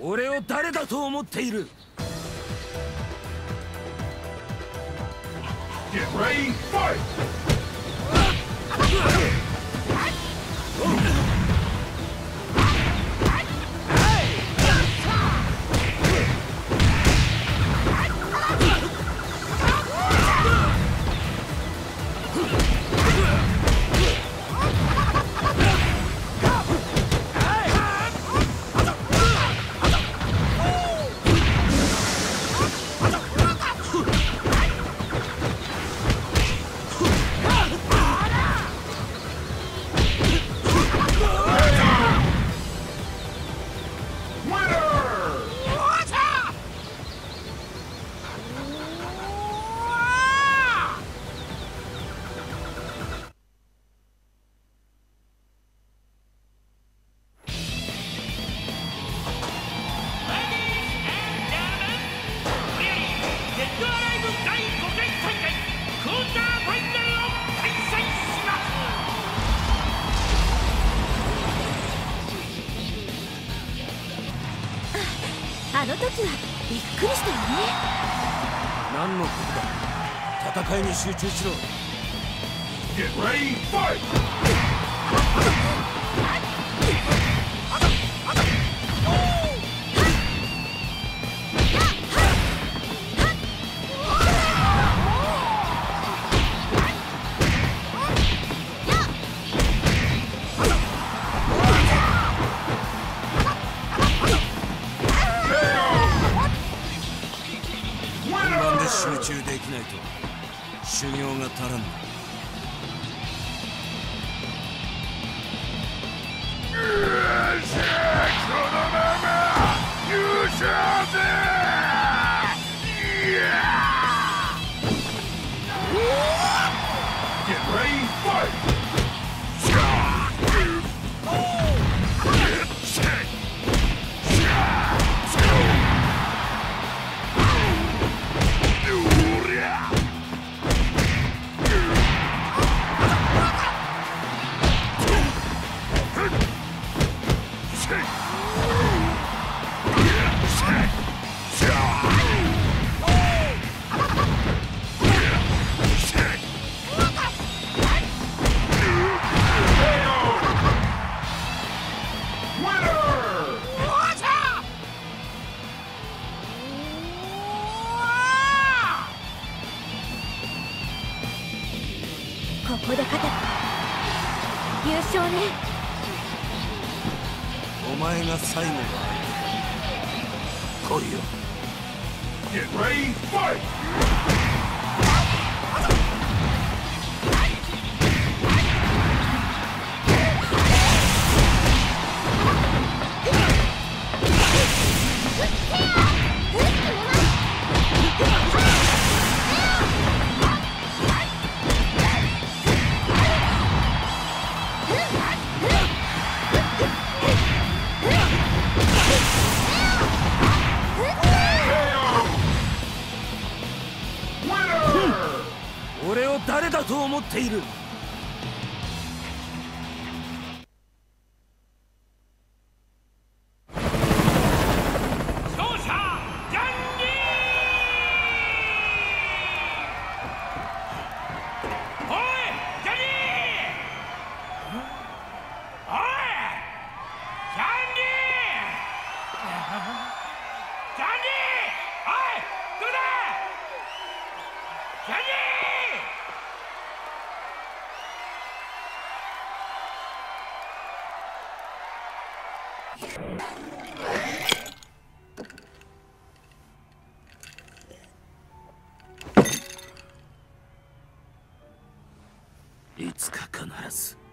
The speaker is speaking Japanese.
俺を誰だと思っている Get ready, fight! あの時はびっくりしたよね。何のことだ。戦いに集中しろ。Get ready, fight! 集中できないと修行が足らんな優勝ぜ Get ここで勝てば優勝ね。お前が最後の相手来いよ。Get ready, fight! 俺を誰だと思っている？いつか必ず。